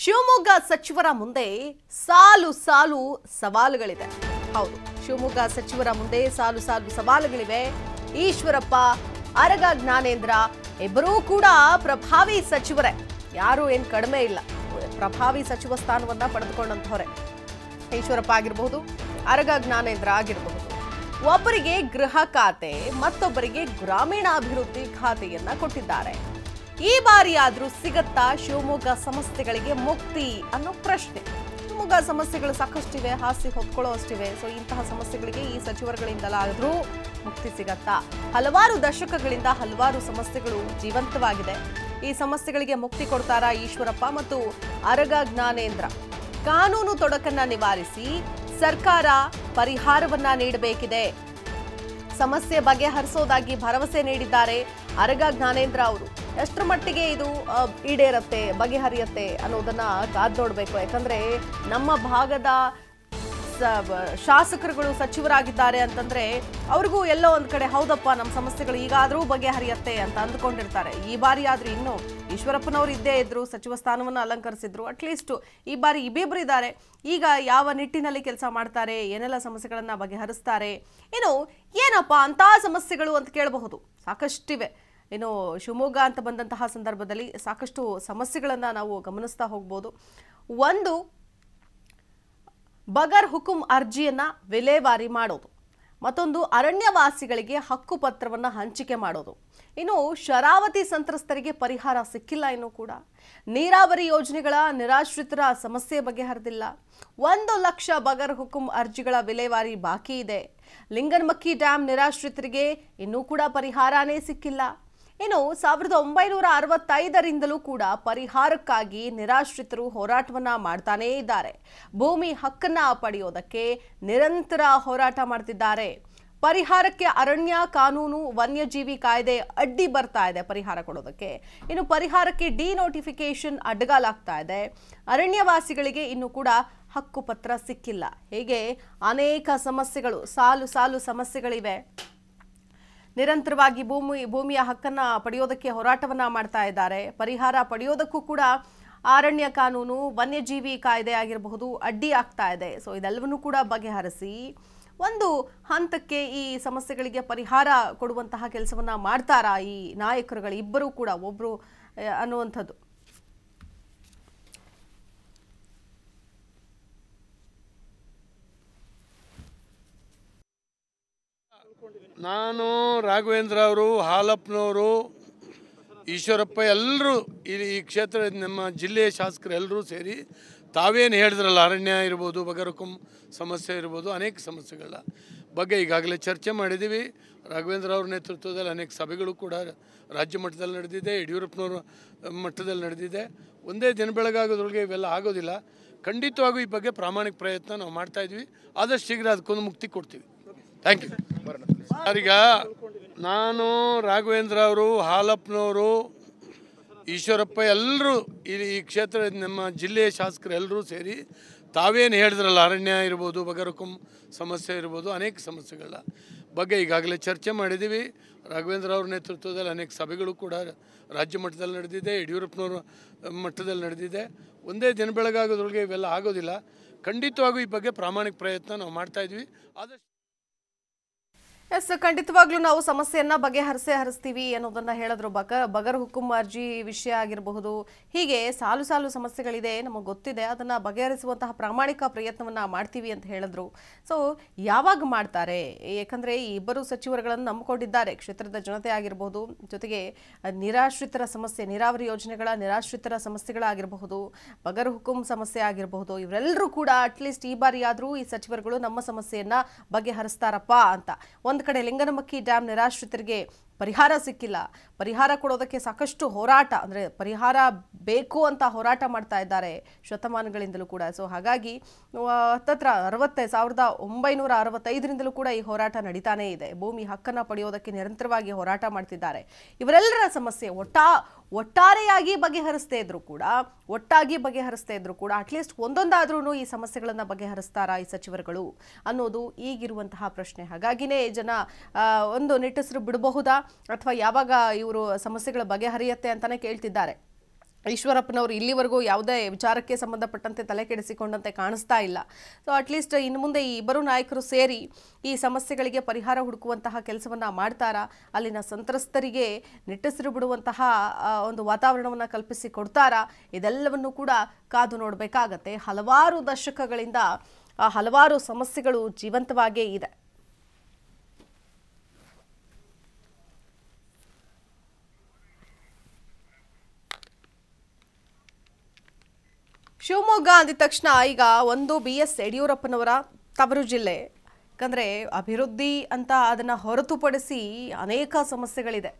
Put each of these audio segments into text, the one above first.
ಶಿವಮೊಗ್ಗ ಸಚಿವರ ಮುಂದೆ ಸಾಲು ಸಾಲು ಸವಾಲುಗಳಿದೆ. ಹೌದು, ಶಿವಮೊಗ್ಗ ಸಚಿವರ ಮುಂದೆ ಸಾಲು ಸಾಲು ಸವಾಲುಗಳಿವೆ. ಈಶ್ವರಪ್ಪ, ಅರಗ ಜ್ಞಾನೇಂದ್ರ ಇಬ್ಬರೂ ಕೂಡ ಪ್ರಭಾವಿ ಸಚಿವರೇ. ಯಾರು ಏನ್ ಕಡಿಮೆ ಇಲ್ಲ. ಪ್ರಭಾವಿ ಸಚಿವ ಸ್ಥಾನವನ್ನ ಪಡೆದುಕೊಂಡಂತವರೇ ಈಶ್ವರಪ್ಪ ಆಗಿರಬಹುದು, ಅರಗ ಜ್ಞಾನೇಂದ್ರ ಆಗಿರಬಹುದು. ಒಬ್ಬರಿಗೆ ಗೃಹ ಖಾತೆ, ಮತ್ತೊಬ್ಬರಿಗೆ ಗ್ರಾಮೀಣಾಭಿವೃದ್ಧಿ ಖಾತೆಯನ್ನ ಕೊಟ್ಟಿದ್ದಾರೆ. ಈ ಬಾರಿ ಆದರೂ ಸಿಗತ್ತಾ ಶಿವಮೊಗ್ಗ ಸಮಸ್ಯೆಗಳಿಗೆ ಮುಕ್ತಿ ಅನ್ನೋ ಪ್ರಶ್ನೆ. ಶಿವಮೊಗ್ಗ ಸಮಸ್ಯೆಗಳು ಸಾಕಷ್ಟಿವೆ ಹಾಸಿ ಹೊತ್ಕೊಳ್ಳೋ ಅಷ್ಟಿವೆ. ಸೊ ಇಂತಹ ಸಮಸ್ಯೆಗಳಿಗೆ ಈ ಸಚಿವರುಗಳಿಂದಲಾದ್ರೂ ಮುಕ್ತಿ ಸಿಗತ್ತಾ? ಹಲವಾರು ದಶಕಗಳಿಂದ ಹಲವಾರು ಸಮಸ್ಯೆಗಳು ಜೀವಂತವಾಗಿದೆ. ಈ ಸಮಸ್ಯೆಗಳಿಗೆ ಮುಕ್ತಿ ಕೊಡ್ತಾರಾ ಈಶ್ವರಪ್ಪ ಮತ್ತು ಅರಗ ಜ್ಞಾನೇಂದ್ರ? ಕಾನೂನು ತೊಡಕನ್ನ ನಿವಾರಿಸಿ ಸರ್ಕಾರ ಪರಿಹಾರವನ್ನ ನೀಡಬೇಕಿದೆ. ಸಮಸ್ಯೆ ಬಗೆಹರಿಸೋದಾಗಿ ಭರವಸೆ ನೀಡಿದ್ದಾರೆ. ಅರಗ ಜ್ಞಾನೇಂದ್ರ ಅವರು, ಎಷ್ಟರ ಮಟ್ಟಿಗೆ ಇದು ಈಡೇರತ್ತೆ, ಬಗೆಹರಿಯತ್ತೆ ಅನ್ನೋದನ್ನ ಕಾದ್ ನೋಡಬೇಕು. ಯಾಕಂದ್ರೆ ನಮ್ಮ ಭಾಗದ ಶಾಸಕರುಗಳು ಸಚಿವರಾಗಿದ್ದಾರೆ ಅಂತಂದ್ರೆ ಅವ್ರಿಗೂ ಎಲ್ಲೋ ಒಂದ್ ಕಡೆ, ಹೌದಪ್ಪ ನಮ್ಮ ಸಮಸ್ಯೆಗಳು ಈಗಾದ್ರೂ ಬಗೆಹರಿಯತ್ತೆ ಅಂತ ಅಂದ್ಕೊಂಡಿರ್ತಾರೆ. ಈ ಬಾರಿ ಆದ್ರೂ ಇನ್ನು ಈಶ್ವರಪ್ಪನವರು ಇದ್ದೇ ಇದ್ರು, ಸಚಿವ ಸ್ಥಾನವನ್ನು ಅಲಂಕರಿಸಿದ್ರು ಅಟ್ಲೀಸ್ಟ್ ಈ ಬಾರಿ ಇಬ್ಬಿಬ್ರು ಇದ್ದಾರೆ. ಈಗ ಯಾವ ನಿಟ್ಟಿನಲ್ಲಿ ಕೆಲಸ ಮಾಡ್ತಾರೆ, ಏನೆಲ್ಲ ಸಮಸ್ಯೆಗಳನ್ನ ಬಗೆಹರಿಸ್ತಾರೆ, ಏನು, ಏನಪ್ಪ ಅಂತ ಸಮಸ್ಯೆಗಳು ಅಂತ ಕೇಳಬಹುದು. ಸಾಕಷ್ಟಿವೆ. ಇನ್ನು ಶಿವಮೊಗ್ಗ ಅಂತ ಬಂದಂತಹ ಸಂದರ್ಭದಲ್ಲಿ ಸಾಕಷ್ಟು ಸಮಸ್ಯೆಗಳನ್ನು ನಾವು ಗಮನಿಸ್ತಾ ಹೋಗ್ಬೋದು. ಒಂದು, ಬಗರ್ ಹುಕುಂ ಅರ್ಜಿಯನ್ನು ವಿಲೇವಾರಿ ಮಾಡೋದು. ಮತ್ತೊಂದು, ಅರಣ್ಯವಾಸಿಗಳಿಗೆ ಹಕ್ಕು ಪತ್ರವನ್ನ ಹಂಚಿಕೆ ಮಾಡೋದು. ಇನ್ನು, ಶರಾವತಿ ಸಂತ್ರಸ್ತರಿಗೆ ಪರಿಹಾರ ಸಿಕ್ಕಿಲ್ಲ ಇನ್ನು ಕೂಡ. ನೀರಾವರಿ ಯೋಜನೆಗಳ ನಿರಾಶ್ರಿತರ ಸಮಸ್ಯೆ ಬಗೆಹರಿದಿಲ್ಲ ಒಂದು ಲಕ್ಷ ಬಗರ್ ಹುಕುಂ ಅರ್ಜಿಗಳ ವಿಲೇವಾರಿ ಬಾಕಿ ಇದೆ. ಲಿಂಗನಮಕ್ಕಿ ಡ್ಯಾಂ ನಿರಾಶ್ರಿತರಿಗೆ ಇನ್ನೂ ಕೂಡ ಪರಿಹಾರನೇ ಸಿಕ್ಕಿಲ್ಲ. ಇನ್ನು ಸಾವಿರದ ಒಂಬೈನೂರ ಅರವತ್ತೈದರಿಂದಲೂ ಕೂಡ ಪರಿಹಾರಕ್ಕಾಗಿ ನಿರಾಶ್ರಿತರು ಹೋರಾಟವನ್ನ ಮಾಡ್ತಾನೇ ಇದ್ದಾರೆ. ಭೂಮಿ ಹಕ್ಕನ್ನ ಪಡೆಯೋದಕ್ಕೆ ನಿರಂತರ ಹೋರಾಟ ಮಾಡ್ತಿದ್ದಾರೆ. ಪರಿಹಾರಕ್ಕೆ ಅರಣ್ಯ, ಕಾನೂನು, ವನ್ಯಜೀವಿ ಕಾಯ್ದೆ ಅಡ್ಡಿ ಬರ್ತಾ ಇದೆ ಪರಿಹಾರ ಕೊಡೋದಕ್ಕೆ. ಇನ್ನು ಪರಿಹಾರಕ್ಕೆ ಡಿ ನೋಟಿಫಿಕೇಶನ್ ಅಡ್ಡಗಾಲಾಗ್ತಾ ಇದೆ. ಅರಣ್ಯವಾಸಿಗಳಿಗೆ ಇನ್ನು ಕೂಡ ಹಕ್ಕು ಪತ್ರ ಸಿಕ್ಕಿಲ್ಲ. ಹೀಗೆ? ಅನೇಕ ಸಮಸ್ಯೆಗಳು, ಸಾಲು ಸಾಲು ಸಮಸ್ಯೆಗಳಿವೆ. ನಿರಂತರವಾಗಿ ಭೂಮಿ, ಭೂಮಿಯ ಹಕ್ಕನ್ನು ಪಡೆಯೋದಕ್ಕೆ ಹೋರಾಟವನ್ನು ಮಾಡ್ತಾ ಇದ್ದಾರೆ. ಪರಿಹಾರ ಪಡೆಯೋದಕ್ಕೂ ಕೂಡ ಅರಣ್ಯ ಕಾನೂನು, ವನ್ಯಜೀವಿ ಕಾಯ್ದೆ ಆಗಿರಬಹುದು ಅಡ್ಡಿ ಆಗ್ತಾ ಇದೆ. ಸೊ ಇದೆಲ್ಲವನ್ನೂ ಕೂಡ ಬಗೆಹರಿಸಿ ಒಂದು ಹಂತಕ್ಕೆ ಈ ಸಮಸ್ಯೆಗಳಿಗೆ ಪರಿಹಾರ ಕೊಡುವಂತಹ ಕೆಲಸವನ್ನು ಮಾಡ್ತಾರಾ ಈ ನಾಯಕರುಗಳು? ಇಬ್ಬರೂ ಕೂಡ ಒಬ್ಬರು ಅನ್ನುವಂಥದ್ದು. ನಾನು ರಾಘವೇಂದ್ರ ಅವರು ಹಾಲಪ್ಪನವರು ಈಶ್ವರಪ್ಪ ಎಲ್ಲರೂ ಇಲ್ಲಿ ಈ ಕ್ಷೇತ್ರ, ನಮ್ಮ ಜಿಲ್ಲೆಯ ಶಾಸಕರು ಎಲ್ಲರೂ ಸೇರಿ ತಾವೇನು ಹೇಳಿದ್ರಲ್ಲ, ಅರಣ್ಯ ಇರ್ಬೋದು, ಬಗರಕುಂ ಸಮಸ್ಯೆ ಇರ್ಬೋದು, ಅನೇಕ ಸಮಸ್ಯೆಗಳ ಬಗ್ಗೆ ಈಗಾಗಲೇ ಚರ್ಚೆ ಮಾಡಿದ್ದೀವಿ. ರಾಘವೇಂದ್ರ ಅವ್ರ ನೇತೃತ್ವದಲ್ಲಿ ಅನೇಕ ಸಭೆಗಳು ಕೂಡ ರಾಜ್ಯ ಮಟ್ಟದಲ್ಲಿ ನಡೆದಿದೆ, ಯಡಿಯೂರಪ್ಪನವ್ರ ಮಟ್ಟದಲ್ಲಿ ನಡೆದಿದೆ. ಒಂದೇ ದಿನ ಬೆಳಗಾಗೋದ್ರೊಳಗೆ ಇವೆಲ್ಲ ಆಗೋದಿಲ್ಲ. ಖಂಡಿತವಾಗೂ ಈ ಬಗ್ಗೆ ಪ್ರಾಮಾಣಿಕ ಪ್ರಯತ್ನ ನಾವು ಮಾಡ್ತಾಯಿದ್ವಿ ಆದಷ್ಟು ಶೀಘ್ರ ಅದಕ್ಕೊಂದು ಮುಕ್ತಿ ಕೊಡ್ತೀವಿ. ಥ್ಯಾಂಕ್ ಯು ಈಗ ನಾನು ರಾಘವೇಂದ್ರ ಅವರು ಹಾಲಪ್ಪನವರು ಈಶ್ವರಪ್ಪ ಎಲ್ಲರೂ ಇಲ್ಲಿ ಈ ಕ್ಷೇತ್ರ, ನಮ್ಮ ಜಿಲ್ಲೆಯ ಶಾಸಕರು ಎಲ್ಲರೂ ಸೇರಿ ತಾವೇನು ಹೇಳಿದ್ರಲ್ಲ, ಅರಣ್ಯ ಇರ್ಬೋದು, ಬಗರಕುಂ ಸಮಸ್ಯೆ ಇರ್ಬೋದು, ಅನೇಕ ಸಮಸ್ಯೆಗಳ ಬಗ್ಗೆ ಈಗಾಗಲೇ ಚರ್ಚೆ ಮಾಡಿದ್ದೀವಿ. ರಾಘವೇಂದ್ರ ಅವ್ರ ನೇತೃತ್ವದಲ್ಲಿ ಅನೇಕ ಸಭೆಗಳು ಕೂಡ ರಾಜ್ಯ ಮಟ್ಟದಲ್ಲಿ ನಡೆದಿದೆ, ಯಡಿಯೂರಪ್ಪನವ್ರ ಮಟ್ಟದಲ್ಲಿ ನಡೆದಿದೆ. ಒಂದೇ ದಿನ ಬೆಳಗಾಗೋದ್ರೊಳಗೆ ಇವೆಲ್ಲ ಆಗೋದಿಲ್ಲ. ಖಂಡಿತವಾಗೂ ಈ ಬಗ್ಗೆ ಪ್ರಾಮಾಣಿಕ ಪ್ರಯತ್ನ ನಾವು ಮಾಡ್ತಾಯಿದ್ವಿ ಆದಷ್ಟು ಎಸ್, ಖಂಡಿತವಾಗ್ಲೂ ನಾವು ಸಮಸ್ಯೆಯನ್ನ ಬಗೆಹರಿಸೇ ಹರಿಸ್ತೀವಿ ಅನ್ನೋದನ್ನ ಹೇಳಿದ್ರು ಬಗ ಬಗರ್ ಹುಕುಂ ಅರ್ಜಿ ವಿಷಯ ಆಗಿರಬಹುದು. ಹೀಗೆ ಸಾಲು ಸಾಲು ಸಮಸ್ಯೆಗಳಿದೆ, ನಮಗೆ ಗೊತ್ತಿದೆ, ಅದನ್ನ ಬಗೆಹರಿಸುವಂತಹ ಪ್ರಾಮಾಣಿಕ ಪ್ರಯತ್ನವನ್ನ ಮಾಡ್ತೀವಿ ಅಂತ ಹೇಳಿದ್ರು. ಸೊ ಯಾವಾಗ ಮಾಡ್ತಾರೆ? ಯಾಕಂದ್ರೆ ಈ ಇಬ್ಬರು ಸಚಿವರುಗಳನ್ನು ನಂಬಿಕೊಂಡಿದ್ದಾರೆ, ಕ್ಷೇತ್ರದ ಜನತೆ ಆಗಿರಬಹುದು, ಜೊತೆಗೆ ನಿರಾಶ್ರಿತರ ಸಮಸ್ಯೆ, ನೀರಾವರಿ ಯೋಜನೆಗಳ ನಿರಾಶ್ರಿತರ ಸಮಸ್ಯೆಗಳಾಗಿರಬಹುದು, ಬಗರ್ ಹುಕುಂ ಸಮಸ್ಯೆ ಆಗಿರಬಹುದು ಇವರೆಲ್ಲರೂ ಕೂಡ ಅಟ್ಲೀಸ್ಟ್ ಈ ಬಾರಿಯಾದರೂ ಈ ಸಚಿವರುಗಳು ನಮ್ಮ ಸಮಸ್ಯೆಯನ್ನ ಬಗೆಹರಿಸ್ತಾರಪ್ಪ ಅಂತ. ಒಂದು ಕಡೆ ಲಿಂಗನಮಕ್ಕಿ ಡ್ಯಾಮ್ ನಿರಾಶ್ರಿತರಿಗೆ ಪರಿಹಾರ ಸಿಕ್ಕಿಲ್ಲ. ಪರಿಹಾರ ಕೊಡೋದಕ್ಕೆ ಸಾಕಷ್ಟು ಹೋರಾಟ, ಅಂದರೆ ಪರಿಹಾರ ಬೇಕು ಅಂತ ಹೋರಾಟ ಮಾಡ್ತಾ ಇದ್ದಾರೆ ಶತಮಾನಗಳಿಂದಲೂ ಕೂಡ. ಸೊ ಹಾಗಾಗಿ ಹತ್ತತ್ರ ಅರವತ್ತೈ, ಸಾವಿರದ ಒಂಬೈನೂರ ಅರವತ್ತೈದರಿಂದಲೂ ಕೂಡ ಈ ಹೋರಾಟ ನಡೀತಾನೇ ಇದೆ. ಭೂಮಿ ಹಕ್ಕನ್ನು ಪಡೆಯೋದಕ್ಕೆ ನಿರಂತರವಾಗಿ ಹೋರಾಟ ಮಾಡ್ತಿದ್ದಾರೆ. ಇವರೆಲ್ಲರ ಸಮಸ್ಯೆ ಒಟ್ಟಾ ಒಟ್ಟಾರೆಯಾಗಿ ಬಗೆಹರಿಸ್ತಾ ಇದ್ರು ಕೂಡ, ಒಟ್ಟಾಗಿ ಬಗೆಹರಿಸ್ತಾ ಇದ್ರು ಕೂಡ ಅಟ್ಲೀಸ್ಟ್ ಒಂದೊಂದಾದ್ರೂ ಈ ಸಮಸ್ಯೆಗಳನ್ನ ಬಗೆಹರಿಸ್ತಾರಾ ಈ ಸಚಿವರುಗಳು ಅನ್ನೋದು ಈಗಿರುವಂತಹ ಪ್ರಶ್ನೆ. ಹಾಗಾಗಿನೇ ಜನ ಒಂದು ನಿಟ್ಟುಸಿರು ಬಿಡಬಹುದಾ? ಅಥವಾ ಯಾವಾಗ ಇವರು ಸಮಸ್ಯೆಗಳ ಬಗೆಹರಿಯತ್ತೆ ಅಂತಾನೆ ಕೇಳ್ತಿದ್ದಾರೆ. ಈಶ್ವರಪ್ಪನವರು ಇಲ್ಲಿವರೆಗೂ ಯಾವುದೇ ವಿಚಾರಕ್ಕೆ ಸಂಬಂಧಪಟ್ಟಂತೆ ತಲೆ ಕೆಡಿಸಿಕೊಂಡಂತೆ ಕಾಣಿಸ್ತಾ ಇಲ್ಲ. ಸೊ ಅಟ್ಲೀಸ್ಟ್ ಇನ್ನು ಮುಂದೆ ಈ ಇಬ್ಬರು ನಾಯಕರು ಸೇರಿ ಈ ಸಮಸ್ಯೆಗಳಿಗೆ ಪರಿಹಾರ ಹುಡುಕುವಂತಹ ಕೆಲಸವನ್ನು ಮಾಡ್ತಾರಾ? ಅಲ್ಲಿನ ಸಂತ್ರಸ್ತರಿಗೆ ನಿಟ್ಟುಸಿರು ಬಿಡುವಂತಹ ಒಂದು ವಾತಾವರಣವನ್ನು ಕಲ್ಪಿಸಿ ಕೊಡ್ತಾರಾ? ಇದೆಲ್ಲವನ್ನು ಕೂಡ ಕಾದು ನೋಡಬೇಕಾಗತ್ತೆ. ಹಲವಾರು ದಶಕಗಳಿಂದ ಹಲವಾರು ಸಮಸ್ಯೆಗಳು ಜೀವಂತವಾಗೇ ಇದೆ. ಶಿವಮೊಗ್ಗ ಅಂದಿದ ತಕ್ಷಣ ಈಗ ಒಂದು ಬಿ ಎಸ್ ಯಡಿಯೂರಪ್ಪನವರ ತವರು ಜಿಲ್ಲೆ. ಯಾಕಂದರೆ ಅಭಿವೃದ್ಧಿ ಅಂತ ಅದನ್ನು ಹೊರತುಪಡಿಸಿ ಅನೇಕ ಸಮಸ್ಯೆಗಳಿದೆ.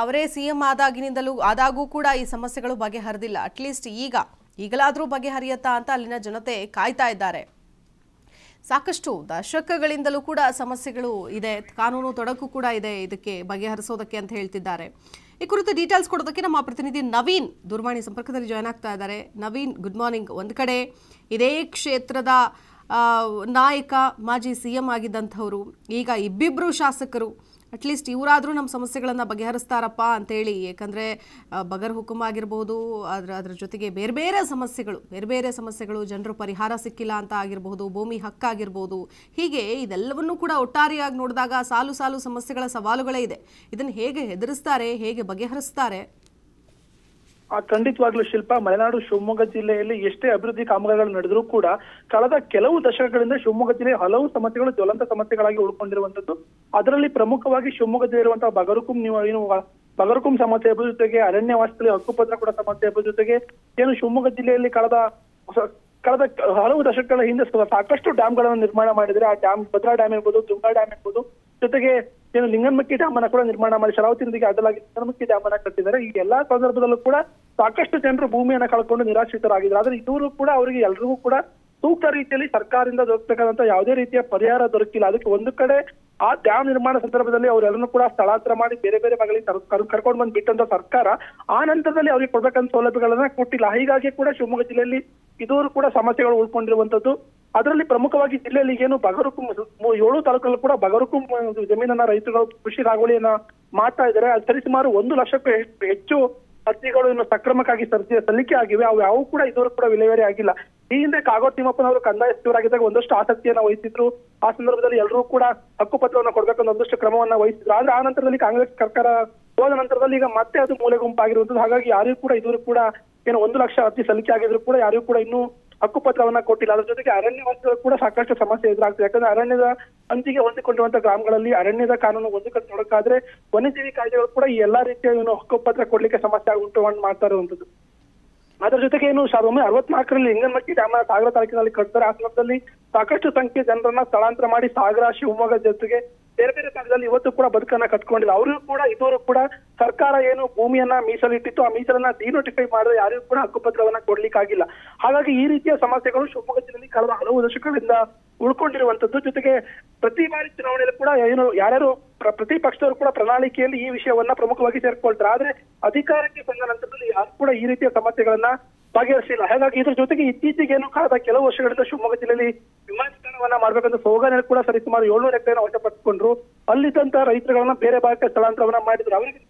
ಅವರೇ ಸಿ ಎಂ ಆದಾಗಿನಿಂದಲೂ, ಆದಾಗೂ ಕೂಡ ಈ ಸಮಸ್ಯೆಗಳು ಬಗೆಹರಿದಿಲ್ಲ. ಅಟ್ಲೀಸ್ಟ್ ಈಗ ಈಗಲಾದರೂ ಬಗೆಹರಿಯತ್ತಾ ಅಂತ ಅಲ್ಲಿನ ಜನತೆ ಕಾಯ್ತಾ ಇದ್ದಾರೆ. ಸಾಕಷ್ಟು ದಶಕಗಳಿಂದಲೂ ಕೂಡ ಸಮಸ್ಯೆಗಳು ಇದೆ. ಕಾನೂನು ತೊಡಕು ಕೂಡ ಇದೆ ಇದಕ್ಕೆ ಬಗೆಹರಿಸೋದಕ್ಕೆ ಅಂತ ಹೇಳ್ತಿದ್ದಾರೆ. ಈ ಕುರಿತು ಡೀಟೇಲ್ಸ್ ಕೊಡೋದಕ್ಕೆ ನಮ್ಮ ಪ್ರತಿನಿಧಿ ನವೀನ್ ದೂರವಾಣಿ ಸಂಪರ್ಕದಲ್ಲಿ ಜಾಯ್ನ್ ಆಗ್ತಾ ಇದ್ದಾರೆ. ನವೀನ್ ಗುಡ್ ಮಾರ್ನಿಂಗ್ ಒಂದು ಕಡೆ ಇದೇ ಕ್ಷೇತ್ರದ ನಾಯಕ, ಮಾಜಿ ಸಿ ಎಂ ಆಗಿದ್ದಂಥವರು. ಈಗ ಇಬ್ಬಿಬ್ಬರು ಶಾಸಕರು. ಅಟ್ಲೀಸ್ಟ್ ಇವರಾದರೂ ನಮ್ಮ ಸಮಸ್ಯೆಗಳನ್ನು ಬಗೆಹರಿಸ್ತಾರಪ್ಪ ಅಂತೇಳಿ ಯಾಕಂದರೆ ಬಗರ್ ಹುಕುಮ್ ಆಗಿರ್ಬೋದು, ಅದರ, ಅದ್ರ ಜೊತೆಗೆ ಬೇರೆ ಬೇರೆ ಸಮಸ್ಯೆಗಳು, ಬೇರೆ ಬೇರೆ ಸಮಸ್ಯೆಗಳು, ಜನರು ಪರಿಹಾರ ಸಿಕ್ಕಿಲ್ಲ ಅಂತ ಆಗಿರ್ಬೋದು, ಭೂಮಿ ಹಕ್ಕಾಗಿರ್ಬೋದು ಹೀಗೆ ಇದೆಲ್ಲವನ್ನೂ ಕೂಡ ಒಟ್ಟಾರೆಯಾಗಿ ನೋಡಿದಾಗ ಸಾಲು ಸಾಲು ಸಮಸ್ಯೆಗಳ ಸವಾಲುಗಳೇ ಇದೆ. ಇದನ್ನು ಹೇಗೆ ಹೆದರಿಸ್ತಾರೆ ಹೇಗೆ ಬಗೆಹರಿಸ್ತಾರೆ ಖಂಡಿತವಾಗ್ಲೂ ಶಿಲ್ಪ, ಮಲೆನಾಡು ಶಿವಮೊಗ್ಗ ಜಿಲ್ಲೆಯಲ್ಲಿ ಎಷ್ಟೇ ಅಭಿವೃದ್ಧಿ ಕಾಮಗಾರಿಗಳು ನಡೆದರೂ ಕೂಡ ಕಳೆದ ಕೆಲವು ದಶಕಗಳಿಂದ ಶಿವಮೊಗ್ಗ ಜಿಲ್ಲೆ ಹಲವು ಸಮಸ್ಯೆಗಳು, ಜ್ವಲಂತ ಸಮಸ್ಯೆಗಳಾಗಿ ಉಳ್ಕೊಂಡಿರುವಂತದ್ದು ಅದರಲ್ಲಿ ಪ್ರಮುಖವಾಗಿ ಶಿವಮೊಗ್ಗ ಜಿಲ್ಲೆ ಇರುವಂತಹ ಬಗರುಕುಂ ನೀವು ಏನು ಬಗರುಕುಂ ಸಮಸ್ಯೆ ಜೊತೆಗೆ ಅರಣ್ಯ ವಾಸದಲ್ಲಿ ಹಕ್ಕುಪತ್ರ ಕೂಡ ಸಮಸ್ಯೆ ಜೊತೆಗೆ ಏನು ಶಿವಮೊಗ್ಗ ಜಿಲ್ಲೆಯಲ್ಲಿ ಕಳೆದ ಕಳೆದ ಹಲವು ದಶಕಗಳ ಹಿಂದೆ ಸಾಕಷ್ಟು ಡ್ಯಾಮ್ಗಳನ್ನು ನಿರ್ಮಾಣ ಮಾಡಿದರೆ ಆ ಡ್ಯಾಮ್ ಭದ್ರಾ ಡ್ಯಾಮ್ ಇರ್ಬೋದು ತುಂಗಾ ಡ್ಯಾಮ್ ಇರ್ಬೋದು, ಜೊತೆಗೆ ಏನು ಲಿಂಗನಮಕ್ಕಿ ಡ್ಯಾಮ್ ಅನ್ನ ಕೂಡ ನಿರ್ಮಾಣ ಮಾಡಿ, ಶರಾವತಿ ನದಿಗೆ ಅಡ್ಡಲಾಗಿ ಲಿಂಗನಮಕ್ಕಿ ಡ್ಯಾಮ್ ಅನ್ನ ಕಟ್ಟಿದ್ದಾರೆ. ಈ ಎಲ್ಲಾ ಸಂದರ್ಭದಲ್ಲೂ ಕೂಡ ಸಾಕಷ್ಟು ಜನರು ಭೂಮಿಯನ್ನ ಕಳ್ಕೊಂಡು ನಿರಾಶ್ರಿತರಾಗಿದ್ದಾರೆ. ಆದ್ರೆ ಇದೂರು ಕೂಡ ಅವರಿಗೆ ಎಲ್ರಿಗೂ ಕೂಡ ಸೂಕ್ತ ರೀತಿಯಲ್ಲಿ ಸರ್ಕಾರದಿಂದ ದೊರಕಬೇಕಾದಂತ ಯಾವುದೇ ರೀತಿಯ ಪರಿಹಾರ ದೊರಕಿಲ್ಲ. ಅದಕ್ಕೆ ಒಂದು ಕಡೆ ಆ ಡ್ಯಾಮ್ ನಿರ್ಮಾಣ ಸಂದರ್ಭದಲ್ಲಿ ಅವರೆಲ್ಲರೂ ಕೂಡ ಸ್ಥಳಾಂತರ ಮಾಡಿ ಬೇರೆ ಬೇರೆ ಭಾಗಗಳಿಗೆ ಕರ್- ಕರ್- ಕರ್ಕೊಂಡು ಬಂದು ಬಿಟ್ಟಂತ ಸರ್ಕಾರ ಆ ನಂತರದಲ್ಲಿ ಅವರಿಗೆ ಕೊಡ್ಬೇಕಂತ ಸೌಲಭ್ಯಗಳನ್ನ ಕೊಟ್ಟಿಲ್ಲ. ಹೀಗಾಗಿ ಕೂಡ ಶಿವಮೊಗ್ಗ ಜಿಲ್ಲೆಯಲ್ಲಿ ಇದುವರೆಗೂ ಕೂಡ ಸಮಸ್ಯೆಗಳು ಉಳ್ಕೊಂಡಿರುವಂತದ್ದು. ಅದರಲ್ಲಿ ಪ್ರಮುಖವಾಗಿ ಜಿಲ್ಲೆಯಲ್ಲಿ ಏನು ಬಗರುಕು ಏಳು ತಾಲೂಕಲ್ಲೂ ಕೂಡ ಬಗರುಕು ಜಮೀನನ್ನ ರೈತರು ಕೃಷಿ ಸಾಗುವಳಿಯನ್ನ ಮಾಡ್ತಾ ಇದ್ದಾರೆ. ಅದು ಸರಿಸುಮಾರು ಒಂದು ಲಕ್ಷಕ್ಕೂ ಹೆಚ್ಚು- ಹೆಚ್ಚು ಅರ್ಜಿಗಳು ಇನ್ನು ಸಕ್ರಮಕ್ಕಾಗಿ ಸರ್ಜಿ, ಸಲ್ಲಿಕೆ ಆಗಿವೆ. ಅವು ಯಾವ ಕೂಡ ಇದುವರೆಗೂ ಕೂಡ ವಿಲೇವಾರಿ ಆಗಿಲ್ಲ. ಈ ಹಿಂದೆ ಕಾಗೋ ತಿಮ್ಮಪ್ಪನವರು ಕಂದಾಯ ಸಚಿವರಾಗಿದ್ದಾಗ ಒಂದಷ್ಟು ಆಸಕ್ತಿಯನ್ನ ವಹಿಸಿದ್ರು. ಆ ಸಂದರ್ಭದಲ್ಲಿ ಎಲ್ಲರೂ ಕೂಡ ಹಕ್ಕುಪತ್ರವನ್ನ ಕೊಡ್ಬೇಕಂತ ಒಂದಷ್ಟು ಕ್ರಮವನ್ನ ವಹಿಸಿದ್ರು. ಆದ್ರೆ ಆ ನಂತರದಲ್ಲಿ ಕಾಂಗ್ರೆಸ್ ಸರ್ಕಾರ ಹೋದ ನಂತರದಲ್ಲಿ ಈಗ ಮತ್ತೆ ಅದು ಮೂಲೆ ಗುಂಪಾಗಿರುವಂತದ್ದು ಹಾಗಾಗಿ ಯಾರಿಗೂ ಕೂಡ ಇದುವರೆಗೂ ಕೂಡ ಏನು ಒಂದು ಲಕ್ಷ ಅರ್ಜಿ ಸಲ್ಲಿಕೆ ಆಗಿದ್ರು ಕೂಡ ಯಾರಿಗೂ ಕೂಡ ಇನ್ನೂ ಹಕ್ಕುಪತ್ರವನ್ನ ಕೊಟ್ಟಿಲ್ಲ. ಅದ್ರ ಜೊತೆಗೆ ಅರಣ್ಯ ಅರಣ್ಯವಾಸಿಗಳು ಕೂಡ ಸಾಕಷ್ಟು ಸಮಸ್ಯೆ ಎದುರಾಗ್ತದೆ. ಯಾಕಂದ್ರೆ ಅರಣ್ಯದ ಅಂಚಿಗೆ ಹೊಂದಿಕೊಂಡಿರುವಂತಹ ಗ್ರಾಮಗಳಲ್ಲಿ ಅರಣ್ಯದ ಕಾನೂನು ಒಂದಕ್ಕೆ ನೋಡಕ್ಕಾದ್ರೆ ವನ್ಯಜೀವಿ ಕಾಯ್ದೆಗಳು ಕೂಡ ಈ ಎಲ್ಲಾ ರೀತಿಯ ಏನು ಹಕ್ಕುಪತ್ರ ಕೊಡ್ಲಿಕ್ಕೆ ಸಮಸ್ಯೆ ಉಂಟು ಮಾಡ್ತಾ ಇರುವಂತದ್ದು ಅದರ ಜೊತೆಗೆ ಏನು ಸಾವಿರದ ಒಂಬೈನೂರ ಅರವತ್ನಾಲ್ಕರಲ್ಲಿ ಲಿಂಗನಮಕ್ಕಿ ಡ್ಯಾಮ್ ಸಾಗರ ತಾಲೂಕಿನಲ್ಲಿ ಕಟ್ತಾರೆ ಆ ಸಂದರ್ಭದಲ್ಲಿ ಸಾಕಷ್ಟು ಸಂಖ್ಯೆ ಜನರನ್ನ ಸ್ಥಳಾಂತರ ಮಾಡಿ ಸಾಗರ, ಶಿವಮೊಗ್ಗ ಜೊತೆಗೆ ಬೇರೆ ಬೇರೆ ಭಾಗದಲ್ಲಿ ಇವತ್ತು ಕೂಡ ಬದುಕನ್ನ ಕಟ್ಕೊಂಡಿಲ್ಲ. ಅವರಿಗೂ ಕೂಡ, ಇದುವರೆಗೂ ಕೂಡ ಸರ್ಕಾರ ಏನು ಭೂಮಿಯನ್ನ ಮೀಸಲಿಟ್ಟಿತ್ತು, ಆ ಮೀಸಲನ್ನ ಡಿನೋಟಿಫೈ ಮಾಡಿದ್ರೆ ಯಾರಿಗೂ ಕೂಡ ಹಕ್ಕುಪತ್ರವನ್ನ ಕೊಡ್ಲಿಕ್ಕಾಗಿಲ್ಲ. ಹಾಗಾಗಿ ಈ ರೀತಿಯ ಸಮಸ್ಯೆಗಳು ಶಿವಮೊಗ್ಗ ಜಿಲ್ಲೆಯಲ್ಲಿ ಕಳೆದ ಹಲವು ದಶಕಗಳಿಂದ ಉಳ್ಕೊಂಡಿರುವಂತದ್ದು. ಜೊತೆಗೆ ಪ್ರತಿ ಬಾರಿ ಚುನಾವಣೆಯಲ್ಲಿ ಕೂಡ ಏನು, ಯಾರ್ಯಾರು ಪ್ರ- ಪ್ರತಿ ಪಕ್ಷದವರು ಕೂಡ ಪ್ರಣಾಳಿಕೆಯಲ್ಲಿ ಈ ವಿಷಯವನ್ನ ಪ್ರಮುಖವಾಗಿ ಸೇರ್ಕೊಳ್ತಾರೆ. ಆದ್ರೆ ಅಧಿಕಾರಕ್ಕೆ ಬಂದ ನಂತರದಲ್ಲಿ ಯಾರು ಕೂಡ ಈ ರೀತಿಯ ಸಮಸ್ಯೆಗಳನ್ನ ಬಗೆಹರಿಸಿಲ್ಲ ಹಾಗಾಗಿ ಇದ್ರ ಜೊತೆಗೆ ಇತ್ತೀಚೆಗೇನು ಕಳೆದ ಕೆಲವು ವರ್ಷಗಳಿಂದ ಶಿವಮೊಗ್ಗ ಜಿಲ್ಲೆಯಲ್ಲಿ ವಿಮಾನೀಕರಣವನ್ನ ಮಾಡ್ಬೇಕಂತ ಸೋಗಾನೆ ಕೂಡ ಸರಿ ಸುಮಾರು ಏಳ್ನೂರು ಎಕರೆನ ವಶಪಡಿಸಿಕೊಂಡ್ರು ಅಲ್ಲಿದ್ದಂತ ರೈತರುಗಳನ್ನ ಬೇರೆ ಭಾಗಕ್ಕೆ ಸ್ಥಳಾಂತರವನ್ನ ಮಾಡಿದ್ರು. ಅವರಿಗೆ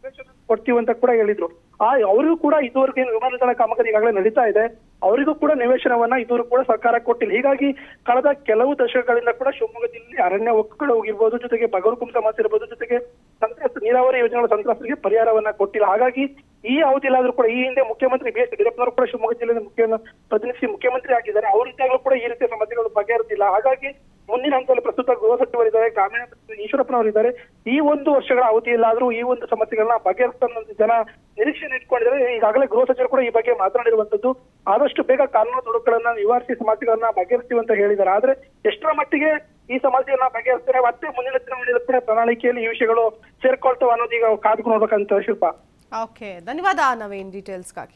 ಕೊಡ್ತೀವಿ ಅಂತ ಕೂಡ ಹೇಳಿದ್ರು. ಆ, ಅವರಿಗೂ ಕೂಡ ಇದುವರೆಗೂ ಏನು ವಿಮಾನ ನಿಲ್ದಾಣ ಕಾಮಗಾರಿ ಈಗಾಗಲೇ ನಡೀತಾ ಇದೆ. ಅವರಿಗೂ ಕೂಡ ನಿವೇಶನವನ್ನ ಇದುವರೆಗೂ ಕೂಡ ಸರ್ಕಾರ ಕೊಟ್ಟಿಲ್ಲ. ಹೀಗಾಗಿ ಕಳೆದ ಕೆಲವು ದಶಕಗಳಿಂದ ಕೂಡ ಶಿವಮೊಗ್ಗ ಜಿಲ್ಲೆ ಅರಣ್ಯ ಒಕ್ಕಗಳು ಹೋಗಿರ್ಬೋದು, ಜೊತೆಗೆ ಬಗರುಕುಂ ಸಮಸ್ಯೆ ಇರ್ಬೋದು, ಜೊತೆಗೆ ಸಂತ್ರಸ್ತ ನೀರಾವರಿ ಯೋಜನೆಗಳ ಸಂತ್ರಸ್ತರಿಗೆ ಪರಿಹಾರವನ್ನ ಕೊಟ್ಟಿಲ್ಲ. ಹಾಗಾಗಿ ಈ ಅವಧಿಯಲ್ಲಾದ್ರೂ ಕೂಡ ಈ ಹಿಂದೆ ಮುಖ್ಯಮಂತ್ರಿ ಬಿ ಎಸ್ ಯಡಿಯೂರಪ್ಪನವರು ಕೂಡ ಶಿವಮೊಗ್ಗ ಜಿಲ್ಲೆಯ ಮುಖ್ಯ ಪ್ರತಿನಿಧಿಸಿ ಮುಖ್ಯಮಂತ್ರಿ ಆಗಿದ್ದಾರೆ. ಅವರಿದ್ದಾಗಲೂ ಕೂಡ ಈ ರೀತಿಯ ಸಮಸ್ಯೆಗಳು ಬಗೆಹರಿದಿಲ್ಲ. ಹಾಗಾಗಿ ಮುಂದಿನ ಹಂತದಲ್ಲಿ ಪ್ರಸ್ತುತ ಗೃಹ ಸಚಿವರಿದ್ದಾರೆ, ಗ್ರಾಮೀಣ ಈಶ್ವರಪ್ಪನವರು ಈಶ್ವರಪ್ಪನವರಿದ್ದಾರೆ. ಈ ಒಂದು ವರ್ಷಗಳ ಅವಧಿಯಲ್ಲಾದ್ರೂ ಈ ಒಂದು ಸಮಸ್ಯೆಗಳನ್ನ ಬಗೆಹರಿಸ್ತಾನೆ ಜನ ನಿರೀಕ್ಷೆ ಇಟ್ಕೊಂಡಿದ್ದಾರೆ. ಈಗಾಗಲೇ ಗೃಹ ಸಚಿವರು ಕೂಡ ಈ ಬಗ್ಗೆ ಮಾತನಾಡಿರುವಂತದ್ದು. ಆದಷ್ಟು ಬೇಗ ಕಾನೂನು ತೊಡಕುಗಳನ್ನ ನಿವಾರಿಸಿ ಸಮಸ್ಯೆಗಳನ್ನ ಬಗೆಹರಿಸ್ತೀವಿ ಅಂತ ಹೇಳಿದ್ದಾರೆ. ಆದ್ರೆ ಎಷ್ಟರ ಮಟ್ಟಿಗೆ ಈ ಸಮಸ್ಯೆಯನ್ನ ಬಗೆಹರಿಸ್ತಾರೆ? ಮತ್ತೆ ಮುಂದಿನ ದಿನ ಪ್ರಣಾಳಿಕೆಯಲ್ಲಿ ಈ ವಿಷಯಗಳು ಸೇರ್ಕೊಳ್ತಾವ ಅನ್ನೋದು ಈಗ ಕಾದ್ಕೊಂಡು ನೋಡ್ಬೇಕಂತ ಶಿಲ್ಪ. ओके धन्यवाद नवीन डिटेल्स का।